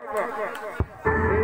Hey.